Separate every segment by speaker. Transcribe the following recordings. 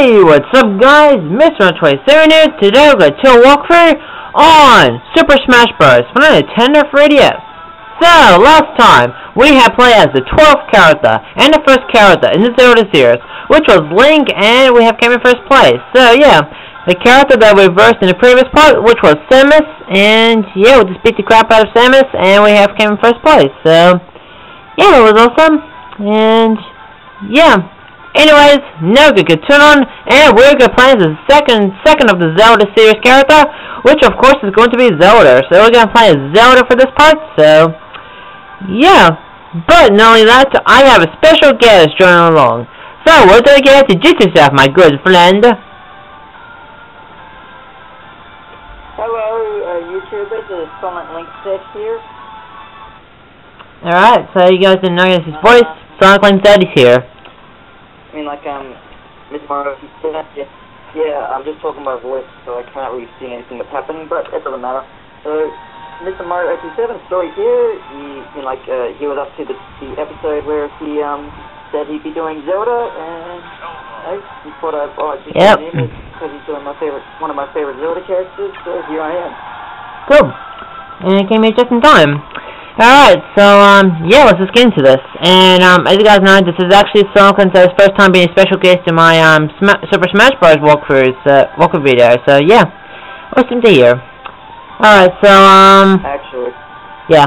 Speaker 1: Hey, what's up guys? Mr. 27 here. Today we're going to a walkthrough on Super Smash Bros. for Nintendo 3DS. So, last time, we had played as the 12th character and the first character in the Zelda series, which was Link, and we have came in first place. So, yeah, the character that we reversed in the previous part, which was Samus, and yeah, we just beat the crap out of Samus, and we have came in first place. So, yeah, it was awesome, and yeah. Anyways, now we can turn on, and we're gonna play the second second of the Zelda series character, which of course is going to be Zelda. So we're gonna play Zelda for this part. So yeah, but not only that, I have a special guest joining along. So what do I get to do yourself, my good friend?
Speaker 2: Hello, uh, YouTube. This is Sonic Link 6 here.
Speaker 1: Alright, so you guys didn't notice his voice. Sonic Link Z is here.
Speaker 2: I mean, like, um, Miss Mario, yeah, yeah, I'm just talking by voice, so I can't really see anything that's happening, but it doesn't matter. So, Mr. Mario 87 story here, he, you know, like, uh, he was up to the, the episode where he, um, said he'd be doing Zelda, and I just thought I'd, oh, just
Speaker 1: Yep.
Speaker 2: it, because he's doing my favorite, one of my favorite Zelda characters, so here I am.
Speaker 1: Cool. And it came here just in time. Alright, so, um, yeah, let's just get into this. And, um, as you guys know, this is actually Sonic Link's first time being a special guest in my, um, Sma Super Smash Bros. walkthroughs, uh, walkthrough video. So, yeah, awesome to hear. Alright, so, um,
Speaker 2: Actually,
Speaker 1: yeah.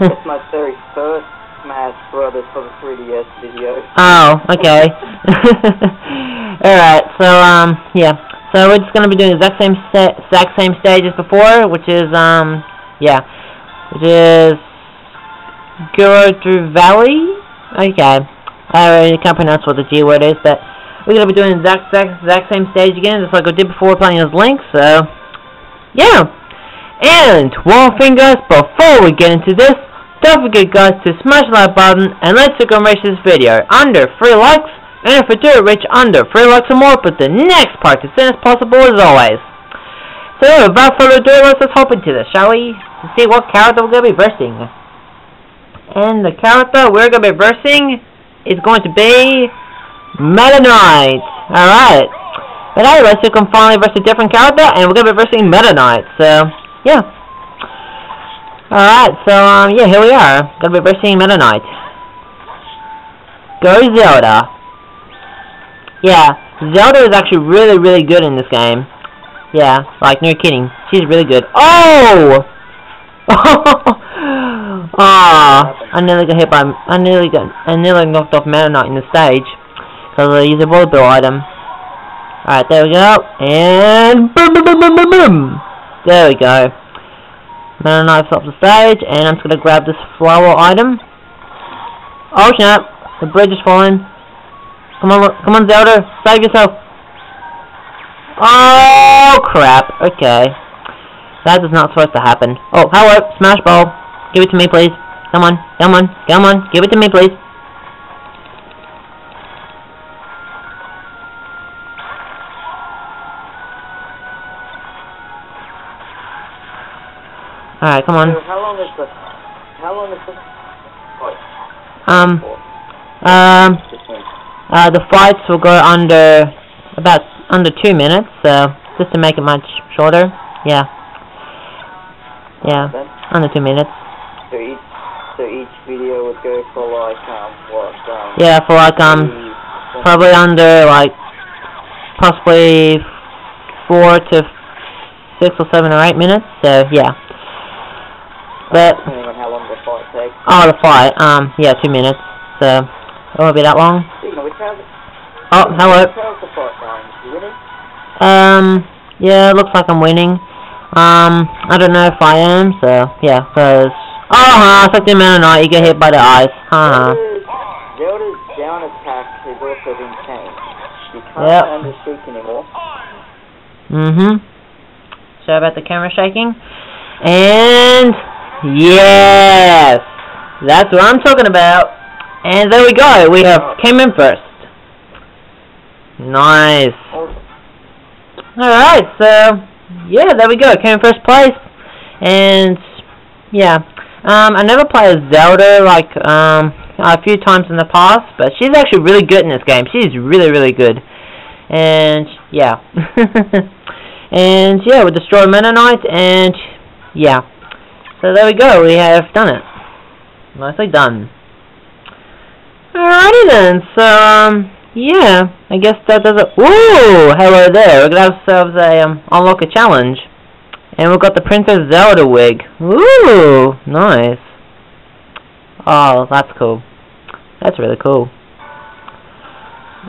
Speaker 2: it's my very first Smash Brothers for the 3DS video.
Speaker 1: Oh, okay. Alright, so, um, yeah. So we're just gonna be doing the exact same exact same stage as before, which is, um, yeah. Which is... Valley? Okay. I already can't pronounce what the G word is, but we're gonna be doing the exact, exact, exact same stage again, just like we did before playing as Link, so... Yeah! And, one thing guys, before we get into this, don't forget guys to smash the like button and let's go reach this video under 3 likes and if we do reach under 3 likes or more put the next part as soon as possible as always. So without further ado let's hop into this shall we? To see what character we're going to be versing. And the character we're going to be versing is going to be Meta Knight. Alright. But anyway, so you can finally verse a different character and we're going to be versing Meta Knight. So yeah. Alright, so, um, yeah, here we are. Gonna be versing Meta Knight. Go Zelda. Yeah, Zelda is actually really, really good in this game. Yeah, like, no kidding. She's really good. Oh! Ah, I nearly got hit by, I nearly got, I nearly knocked off Meta Knight in the stage. Because I used a bullet bill item. Alright, there we go. And boom, boom, boom, boom, boom, boom. There we go. Meta Knight's off the stage, and I'm just gonna grab this flower item. Oh snap! The bridge is falling. Come on, come on, Zelda, save yourself. Oh crap! Okay, that is not supposed to happen. Oh, hello, Smash Ball. Give it to me, please. Come on, come on, come on. Give it to me, please. Alright, come on.
Speaker 2: How long is the, how long is fight
Speaker 1: Um, um, uh, the fights will go under about under two minutes, so just to make it much shorter. Yeah. Yeah,
Speaker 2: Then?
Speaker 1: under two minutes.
Speaker 2: So each, so each video would go for like, um, what, um,
Speaker 1: Yeah, for like um probably under like possibly four to six or seven or eight minutes. So yeah. But
Speaker 2: depending on how long the fight takes.
Speaker 1: oh, the fight, um, yeah, two minutes. So it won't be that long. Oh, hello.
Speaker 2: how's the fight going? You winning?
Speaker 1: Um, yeah, looks like I'm winning. Um, I don't know if I am, so, yeah, cause... Oh, huh, it's like the Meta Knight, you get hit by the ice.
Speaker 2: Zelda's, Zelda's down attack has also been changed. You can't
Speaker 1: Yep.
Speaker 2: anymore.
Speaker 1: Mm-hmm. Sorry about the camera shaking. And... Yes! That's what I'm talking about. And there we go, we have came in first. Nice.
Speaker 2: Oh,
Speaker 1: Alright, so yeah, there we go. Came in first place. And yeah. Um I never played Zelda like um a few times in the past, but she's actually really good in this game. She's really, really good. And, yeah. and, yeah, we destroy Knight, and, yeah. So there we go, we have done it. Nicely done. Alrighty then, so, um, yeah, I guess that does it. Ooh, hello there. We got ourselves a um, unlock a challenge, and we've got the Princess Zelda wig. Ooh, nice. Oh, that's cool. That's really cool.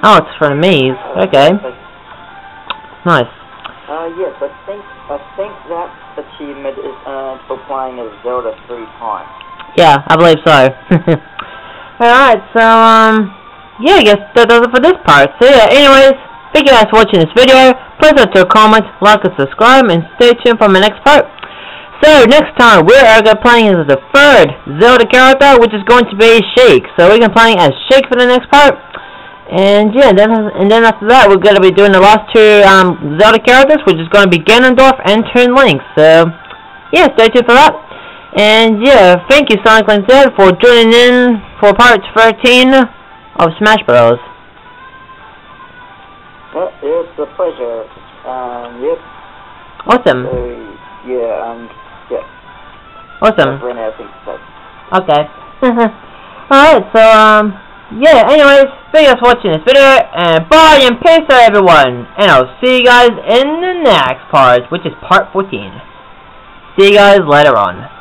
Speaker 1: Oh, it's for me. Okay. Nice.
Speaker 2: Uh, yes, I think I think that achievement is uh, for playing as Zelda three times.
Speaker 1: Yeah, I believe so. Alright, so, um, yeah, I guess that does it for this part. So, yeah, anyways, thank you guys for watching this video. Please leave a comment, like, and subscribe, and stay tuned for my next part. So, next time, we are going to be playing as the third Zelda character, which is going to be Sheik. So, we're going to be playing as Sheik for the next part. And, yeah, then, and then after that, we're going to be doing the last two um, Zelda characters, which is going to be Ganondorf and Toon Link. So, yeah, stay tuned for that. And yeah, thank you Sonic Link for joining in for part 13 of Smash Bros.
Speaker 2: Well, it's a pleasure. Um, yep.
Speaker 1: Awesome.
Speaker 2: So, yeah, um, yeah.
Speaker 1: Awesome.
Speaker 2: I've run out of things to say.
Speaker 1: Okay. Alright, so, um, yeah, anyways, thank you guys for watching this video, and bye and peace out everyone, and I'll see you guys in the next part, which is part 14. See you guys later on.